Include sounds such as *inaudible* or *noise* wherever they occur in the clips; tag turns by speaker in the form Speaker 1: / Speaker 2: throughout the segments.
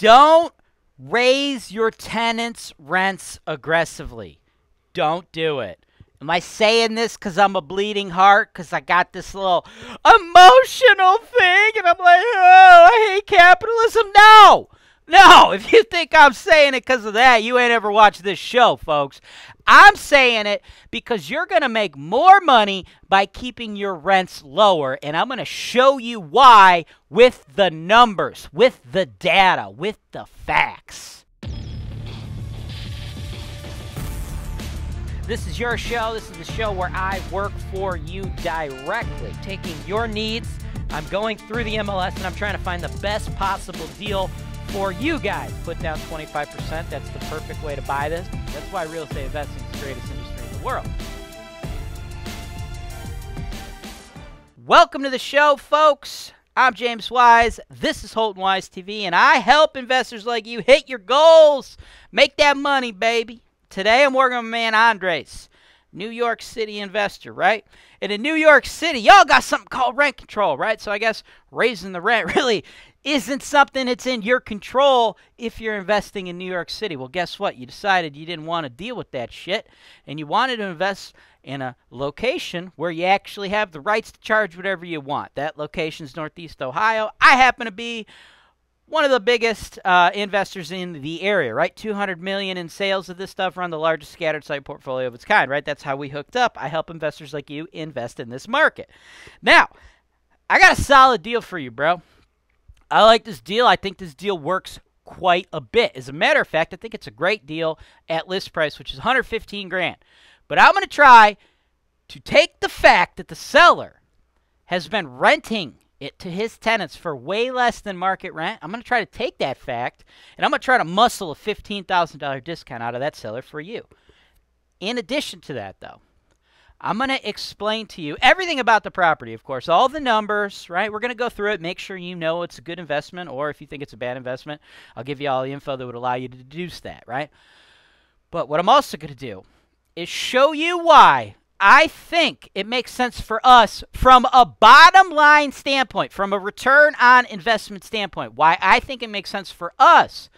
Speaker 1: Don't raise your tenants' rents aggressively. Don't do it. Am I saying this because I'm a bleeding heart? Because I got this little emotional thing and I'm like, oh, I hate capitalism? No! No! If you think I'm saying it because of that, you ain't ever watched this show, folks. I'm saying it because you're going to make more money by keeping your rents lower. And I'm going to show you why with the numbers, with the data, with the facts. This is your show. This is the show where I work for you directly, taking your needs. I'm going through the MLS and I'm trying to find the best possible deal for you guys. Put down 25%. That's the perfect way to buy this. That's why real estate investing is the greatest industry in the world. Welcome to the show, folks. I'm James Wise. This is Holton Wise TV, and I help investors like you hit your goals. Make that money, baby. Today I'm working with my man Andres, New York City investor, right? And in New York City, y'all got something called rent control, right? So I guess raising the rent *laughs* really isn't something that's in your control if you're investing in New York City. Well, guess what? You decided you didn't want to deal with that shit and you wanted to invest in a location where you actually have the rights to charge whatever you want. That location is Northeast Ohio. I happen to be one of the biggest uh, investors in the area, right? 200 million in sales of this stuff, run the largest scattered site portfolio of its kind, right? That's how we hooked up. I help investors like you invest in this market. Now, I got a solid deal for you, bro. I like this deal. I think this deal works quite a bit. As a matter of fact, I think it's a great deal at list price, which is 115 grand. But I'm going to try to take the fact that the seller has been renting it to his tenants for way less than market rent. I'm going to try to take that fact and I'm going to try to muscle a $15,000 discount out of that seller for you. In addition to that, though, I'm going to explain to you everything about the property, of course, all the numbers, right? We're going to go through it, make sure you know it's a good investment, or if you think it's a bad investment, I'll give you all the info that would allow you to deduce that, right? But what I'm also going to do is show you why I think it makes sense for us from a bottom line standpoint, from a return on investment standpoint, why I think it makes sense for us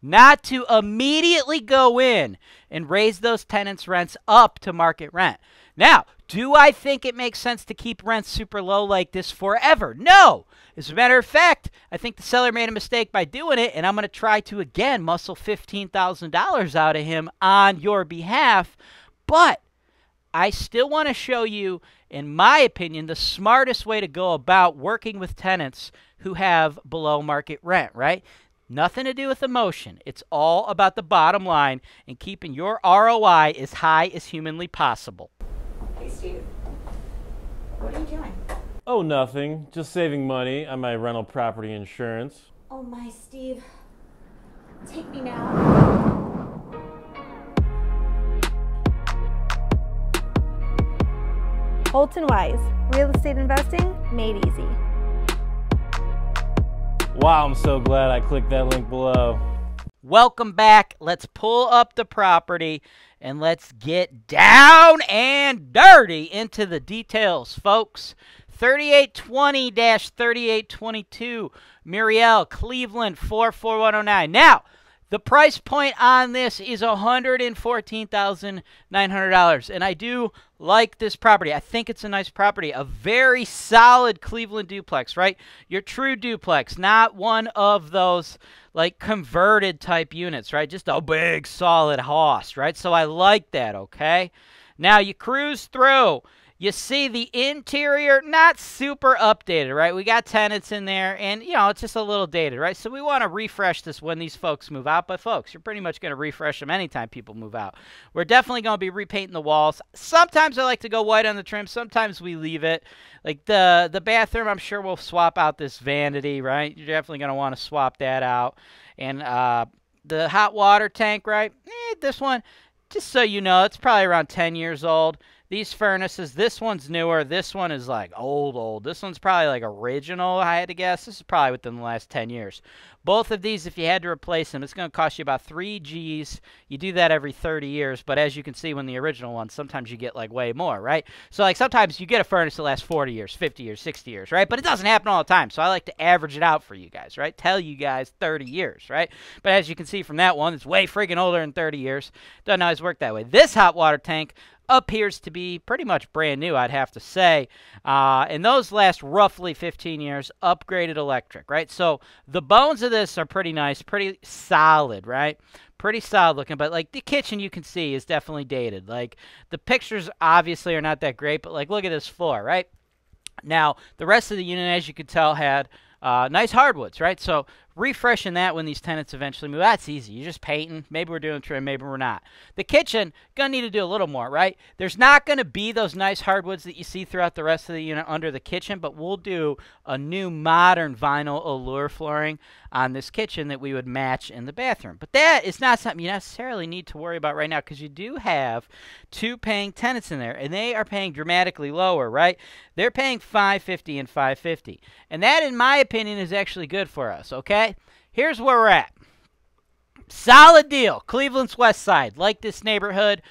Speaker 1: not to immediately go in and raise those tenants' rents up to market rent. Now, do I think it makes sense to keep rents super low like this forever? No. As a matter of fact, I think the seller made a mistake by doing it, and I'm going to try to again muscle $15,000 out of him on your behalf. But I still want to show you, in my opinion, the smartest way to go about working with tenants who have below market rent, right? Nothing to do with emotion. It's all about the bottom line and keeping your ROI as high as humanly possible.
Speaker 2: Hey, Steve. What are you doing?
Speaker 3: Oh, nothing. Just saving money on my rental property insurance.
Speaker 2: Oh, my Steve. Take me now.
Speaker 4: Holton Wise, real estate investing made easy.
Speaker 3: Wow, I'm so glad I clicked that link below.
Speaker 1: Welcome back. Let's pull up the property and let's get down and dirty into the details, folks. 3820 3822, Muriel, Cleveland, 44109. Now, the price point on this is $114,900. And I do like this property. I think it's a nice property. A very solid Cleveland duplex, right? Your true duplex, not one of those like converted type units, right? Just a big solid house, right? So I like that, okay? Now you cruise through. You see the interior, not super updated, right? We got tenants in there, and, you know, it's just a little dated, right? So we want to refresh this when these folks move out. But, folks, you're pretty much going to refresh them anytime people move out. We're definitely going to be repainting the walls. Sometimes I like to go white on the trim. Sometimes we leave it. Like the, the bathroom, I'm sure we'll swap out this vanity, right? You're definitely going to want to swap that out. And uh, the hot water tank, right? Eh, this one, just so you know, it's probably around 10 years old these furnaces. This one's newer. This one is like old, old. This one's probably like original, I had to guess. This is probably within the last 10 years. Both of these, if you had to replace them, it's going to cost you about 3 G's. You do that every 30 years, but as you can see when the original ones, sometimes you get like way more, right? So like sometimes you get a furnace that lasts 40 years, 50 years, 60 years, right? But it doesn't happen all the time. So I like to average it out for you guys, right? Tell you guys 30 years, right? But as you can see from that one, it's way freaking older than 30 years. Doesn't always work that way. This hot water tank appears to be pretty much brand new, I'd have to say. Uh, and those last roughly 15 years, upgraded electric, right? So the bones of this are pretty nice, pretty solid, right? Pretty solid looking, but like the kitchen you can see is definitely dated. Like the pictures obviously are not that great, but like look at this floor, right? Now, the rest of the unit, as you can tell, had uh, nice hardwoods, right? So refreshing that when these tenants eventually move, that's easy. You're just painting. Maybe we're doing trim, maybe we're not. The kitchen, gonna need to do a little more, right? There's not gonna be those nice hardwoods that you see throughout the rest of the unit under the kitchen, but we'll do a new modern vinyl allure flooring on this kitchen that we would match in the bathroom. But that is not something you necessarily need to worry about right now because you do have two paying tenants in there, and they are paying dramatically lower, right? They're paying 550 and 550. And that, in my opinion, is actually good for us, okay? Here's where we're at. Solid deal. Cleveland's West Side. Like this neighborhood.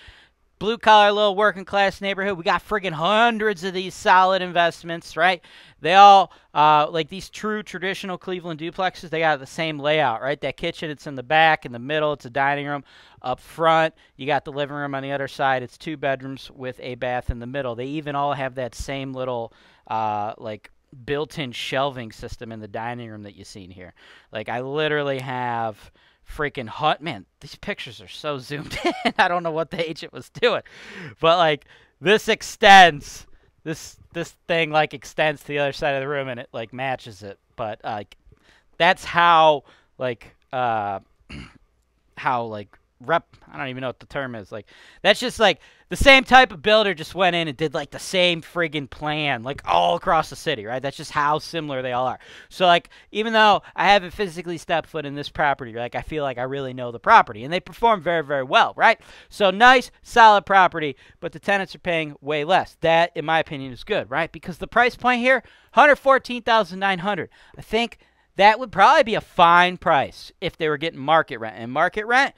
Speaker 1: Blue collar, little working class neighborhood. We got friggin' hundreds of these solid investments, right? They all, uh, like these true traditional Cleveland duplexes, they got the same layout, right? That kitchen, it's in the back, in the middle, it's a dining room. Up front, you got the living room on the other side. It's two bedrooms with a bath in the middle. They even all have that same little, uh, like, built-in shelving system in the dining room that you've seen here. Like I literally have freaking hut man these pictures are so zoomed *laughs* in i don't know what the agent was doing but like this extends this this thing like extends to the other side of the room and it like matches it but like that's how like uh *clears throat* how like rep I don't even know what the term is. Like that's just like the same type of builder just went in and did like the same friggin' plan like all across the city, right? That's just how similar they all are. So like even though I haven't physically stepped foot in this property, like I feel like I really know the property and they perform very very well, right? So nice, solid property, but the tenants are paying way less. That in my opinion is good, right? Because the price point here, 114,900. I think that would probably be a fine price if they were getting market rent. And market rent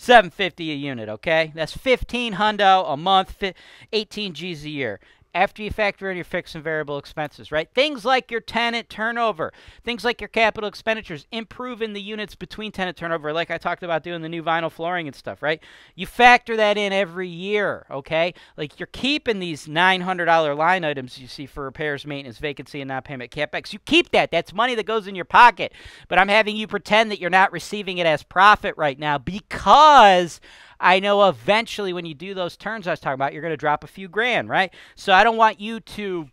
Speaker 1: 750 a unit, okay? That's 15 hundo a month, 18 G's a year after you factor in your fixed and variable expenses, right? Things like your tenant turnover, things like your capital expenditures, improving the units between tenant turnover, like I talked about doing the new vinyl flooring and stuff, right? You factor that in every year, okay? Like you're keeping these $900 line items you see for repairs, maintenance, vacancy, and non payment capex. You keep that. That's money that goes in your pocket. But I'm having you pretend that you're not receiving it as profit right now because I know eventually when you do those turns I was talking about, you're going to drop a few grand, right? So I don't want you to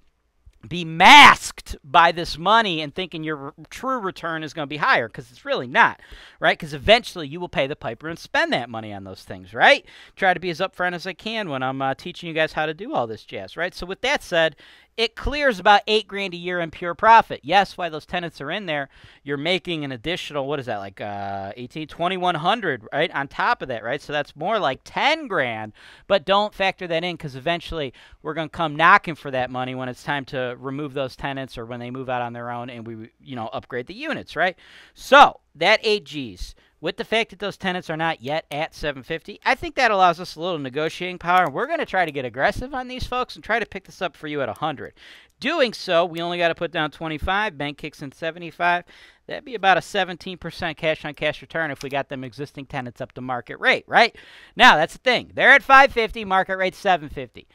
Speaker 1: be masked by this money and thinking your true return is going to be higher because it's really not, right? Because eventually you will pay the piper and spend that money on those things, right? Try to be as upfront as I can when I'm uh, teaching you guys how to do all this jazz, right? So with that said, it clears about eight grand a year in pure profit. Yes, why those tenants are in there, you're making an additional, what is that, like uh, 18, 2100, right? On top of that, right? So that's more like 10 grand, but don't factor that in because eventually we're going to come knocking for that money when it's time to remove those tenants or when they move out on their own and we, you know, upgrade the units, right? So that 8 Gs with the fact that those tenants are not yet at 750, I think that allows us a little negotiating power. And we're going to try to get aggressive on these folks and try to pick this up for you at 100. Doing so, we only got to put down 25. Bank kicks in 75. That'd be about a 17% cash on cash return if we got them existing tenants up to market rate, right? Now, that's the thing. They're at 550, market rate 750.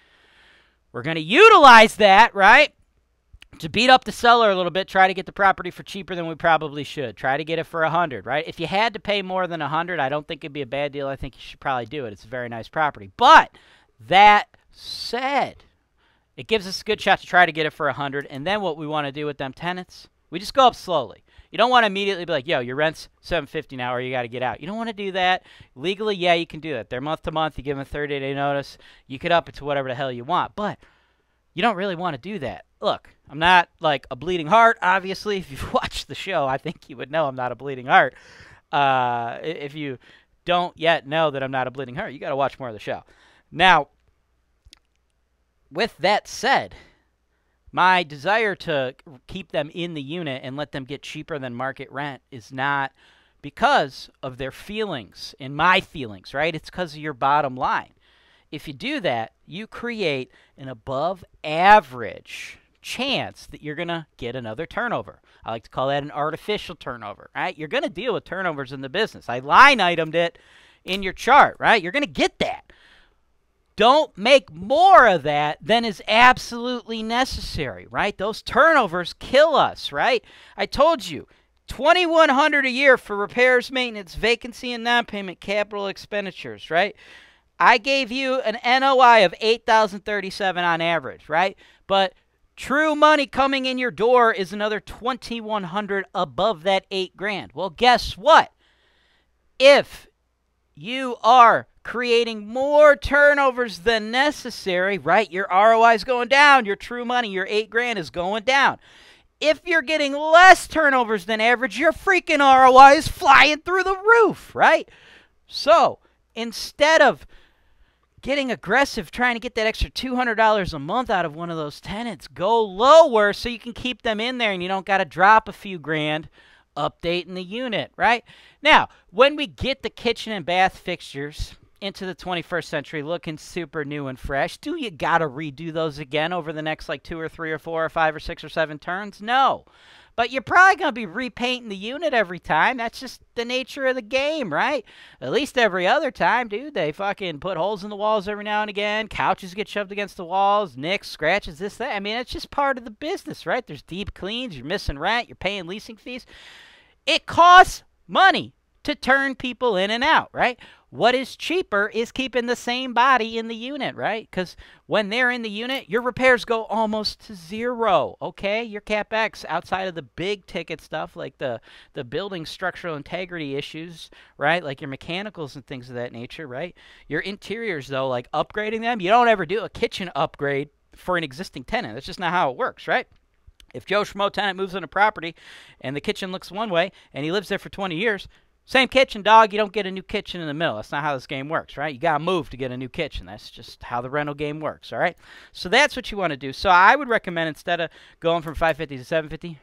Speaker 1: We're going to utilize that, right? To beat up the seller a little bit, try to get the property for cheaper than we probably should. Try to get it for a hundred, right? If you had to pay more than a hundred, I don't think it'd be a bad deal. I think you should probably do it. It's a very nice property. But that said, it gives us a good shot to try to get it for a hundred. And then what we want to do with them tenants, we just go up slowly. You don't want to immediately be like, "Yo, your rent's 750 now, or you got to get out." You don't want to do that legally. Yeah, you can do that. They're month to month. You give them a 30 day notice. You could up it to whatever the hell you want, but you don't really want to do that. Look, I'm not like a bleeding heart. Obviously, *laughs* if you've watched the show, I think you would know I'm not a bleeding heart. Uh, if you don't yet know that I'm not a bleeding heart, you got to watch more of the show. Now, with that said, my desire to keep them in the unit and let them get cheaper than market rent is not because of their feelings and my feelings, right? It's because of your bottom line. If you do that, you create an above average chance that you're going to get another turnover. I like to call that an artificial turnover, right? You're going to deal with turnovers in the business. I line itemed it in your chart, right? You're going to get that. Don't make more of that than is absolutely necessary, right? Those turnovers kill us, right? I told you, 2100 a year for repairs, maintenance, vacancy and non-payment capital expenditures, right? I gave you an NOI of 8037 on average, right? But true money coming in your door is another 2100 above that 8 grand. Well, guess what? If you are creating more turnovers than necessary, right? Your ROI is going down, your true money, your 8 grand is going down. If you're getting less turnovers than average, your freaking ROI is flying through the roof, right? So, instead of getting aggressive trying to get that extra $200 a month out of one of those tenants, go lower so you can keep them in there and you don't got to drop a few grand updating the unit, right? Now, when we get the kitchen and bath fixtures into the 21st century looking super new and fresh, do you got to redo those again over the next like two or three or four or five or six or seven turns? No. But you're probably going to be repainting the unit every time. That's just the nature of the game, right? At least every other time, dude. They fucking put holes in the walls every now and again. Couches get shoved against the walls, nicks, scratches, this, that. I mean, it's just part of the business, right? There's deep cleans. You're missing rent. You're paying leasing fees. It costs money to turn people in and out, right? What is cheaper is keeping the same body in the unit, right? Because when they're in the unit, your repairs go almost to zero, okay? Your CapEx outside of the big ticket stuff like the, the building structural integrity issues, right? Like your mechanicals and things of that nature, right? Your interiors, though, like upgrading them, you don't ever do a kitchen upgrade for an existing tenant. That's just not how it works, right? If Joe Schmo tenant moves on a property and the kitchen looks one way and he lives there for 20 years, same kitchen, dog. You don't get a new kitchen in the middle. That's not how this game works, right? You got to move to get a new kitchen. That's just how the rental game works, all right? So that's what you want to do. So I would recommend instead of going from 550 to 750,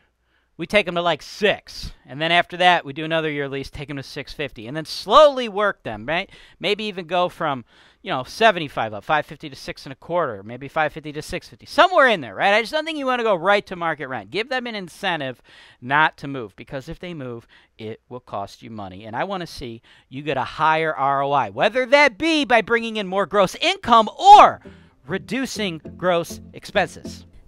Speaker 1: we take them to like six. And then after that, we do another year lease, take them to 650. And then slowly work them, right? Maybe even go from, you know, 75 up, 550 to six and a quarter, maybe 550 to 650, somewhere in there, right? I just don't think you want to go right to market rent. Give them an incentive not to move because if they move, it will cost you money. And I want to see you get a higher ROI, whether that be by bringing in more gross income or reducing gross expenses.